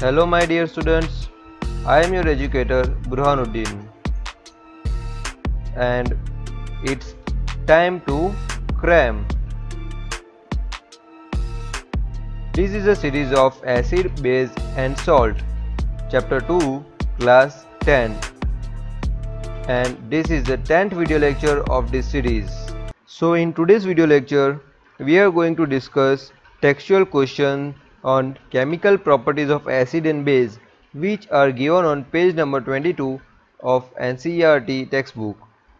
Hello my dear students, I am your educator Burhanuddin and it's time to cram. This is a series of acid, base and salt. Chapter 2, class 10 and this is the 10th video lecture of this series. So in today's video lecture, we are going to discuss textual questions on chemical properties of acid and base which are given on page number 22 of NCERT textbook.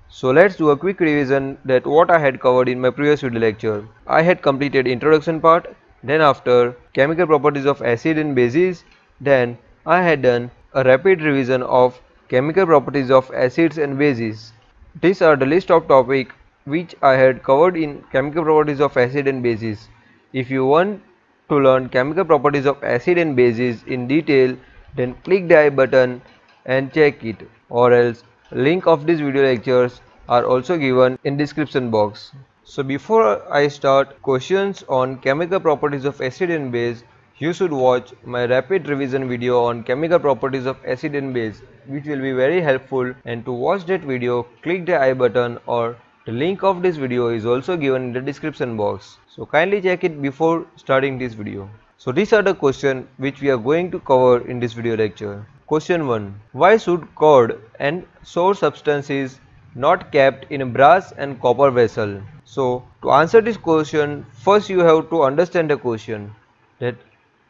So let's do a quick revision that what I had covered in my previous video lecture. I had completed introduction part, then after chemical properties of acid and bases, then I had done a rapid revision of chemical properties of acids and bases. These are the list of topic which I had covered in chemical properties of acid and bases. If you want to learn chemical properties of acid and bases in detail then click the i button and check it or else link of these video lectures are also given in description box. So before I start questions on chemical properties of acid and base you should watch my rapid revision video on chemical properties of acid and base which will be very helpful and to watch that video click the i button or the link of this video is also given in the description box. So kindly check it before starting this video. So these are the questions which we are going to cover in this video lecture. Question 1. Why should cord and sour substances not kept in a brass and copper vessel? So to answer this question first you have to understand the question that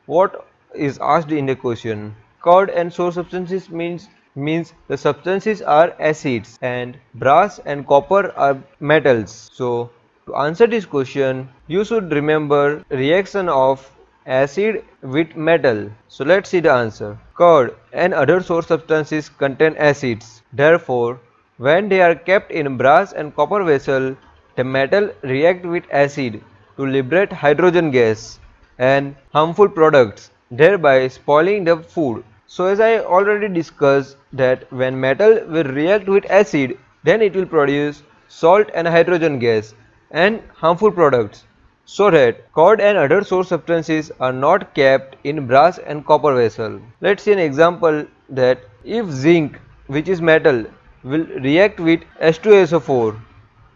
what is asked in the question. Cord and sour substances means means the substances are acids and brass and copper are metals. So to answer this question you should remember reaction of acid with metal. So let's see the answer. Cord and other sour substances contain acids. Therefore when they are kept in brass and copper vessel the metal react with acid to liberate hydrogen gas and harmful products thereby spoiling the food. So as I already discussed that when metal will react with acid then it will produce salt and hydrogen gas and harmful products so that cord and other sour substances are not kept in brass and copper vessel. Let's see an example that if zinc which is metal will react with H2SO4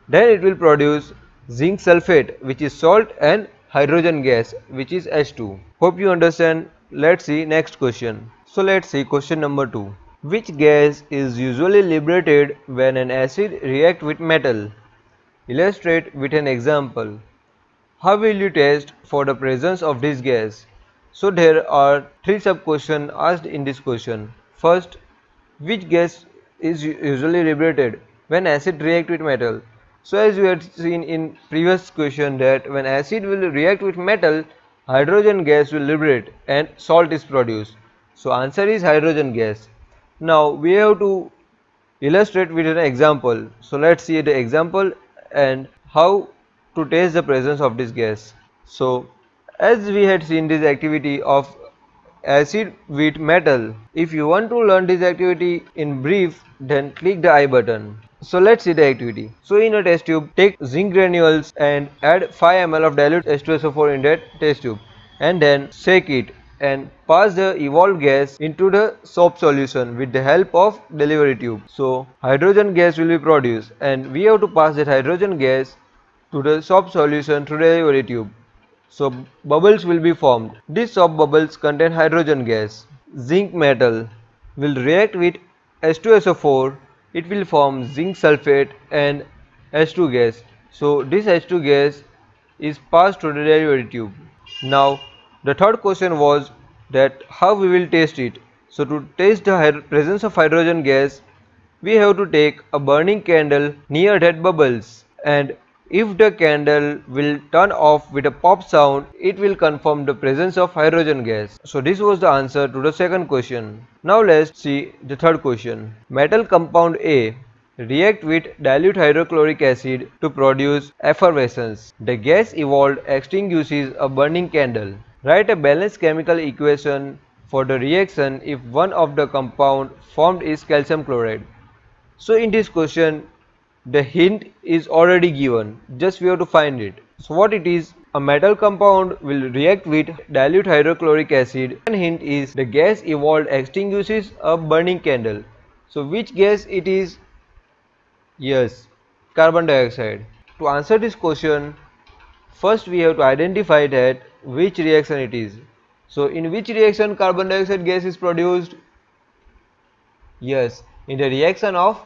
then it will produce zinc sulfate which is salt and hydrogen gas which is H2. Hope you understand. Let's see next question. So let's see question number 2. Which gas is usually liberated when an acid react with metal? Illustrate with an example. How will you test for the presence of this gas? So there are three sub questions asked in this question. First, which gas is usually liberated when acid react with metal? So as we had seen in previous question that when acid will react with metal, hydrogen gas will liberate and salt is produced. So answer is hydrogen gas. Now we have to illustrate with an example. So let's see the example and how to test the presence of this gas. So as we had seen this activity of acid with metal, if you want to learn this activity in brief then click the I button. So let's see the activity. So in a test tube, take zinc granules and add 5 ml of dilute H2SO4 in that test tube and then shake it and pass the evolved gas into the soap solution with the help of delivery tube. So hydrogen gas will be produced and we have to pass that hydrogen gas to the soap solution through the delivery tube. So bubbles will be formed. These soap bubbles contain hydrogen gas. Zinc metal will react with H2SO4 it will form zinc sulfate and H2 gas. So this H2 gas is passed through the delivery tube. Now the third question was that how we will test it. So to test the presence of hydrogen gas we have to take a burning candle near that bubbles and if the candle will turn off with a pop sound, it will confirm the presence of hydrogen gas. So this was the answer to the second question. Now let's see the third question. Metal compound A react with dilute hydrochloric acid to produce effervescence. The gas evolved extinguishes a burning candle. Write a balanced chemical equation for the reaction if one of the compound formed is calcium chloride. So in this question the hint is already given just we have to find it so what it is a metal compound will react with dilute hydrochloric acid. One hint is the gas evolved extinguishes a burning candle. So which gas it is? Yes, carbon dioxide. To answer this question, first we have to identify that which reaction it is. So in which reaction carbon dioxide gas is produced? Yes, in the reaction of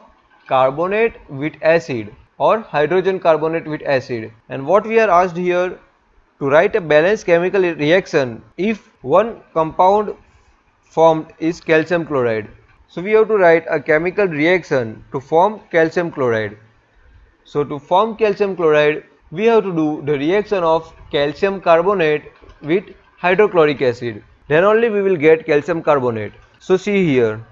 carbonate with acid or hydrogen carbonate with acid. And what we are asked here to write a balanced chemical reaction if one compound formed is calcium chloride. So we have to write a chemical reaction to form calcium chloride. So to form calcium chloride we have to do the reaction of calcium carbonate with hydrochloric acid. Then only we will get calcium carbonate. So see here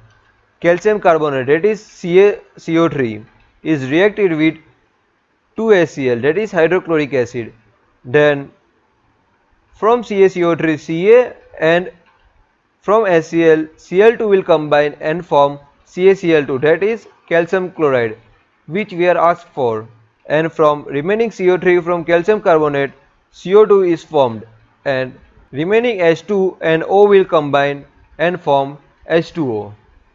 calcium carbonate that is CaCO3 is reacted with 2HCl that is hydrochloric acid. Then from CaCO3 Ca and from HCl Cl2 will combine and form CaCl2 that is calcium chloride which we are asked for and from remaining CO3 from calcium carbonate CO2 is formed and remaining H2 and O will combine and form H2O.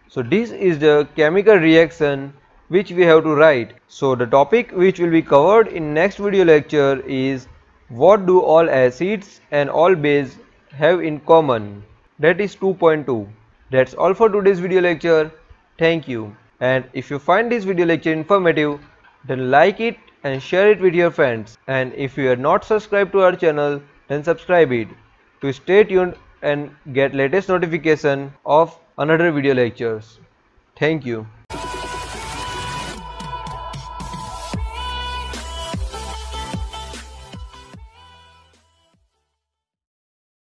So this is the chemical reaction which we have to write. So the topic which will be covered in next video lecture is what do all acids and all base have in common that is 2.2. That's all for today's video lecture. Thank you. And if you find this video lecture informative then like it and share it with your friends. And if you are not subscribed to our channel then subscribe it to stay tuned and get latest notification of another video lectures. Thank you.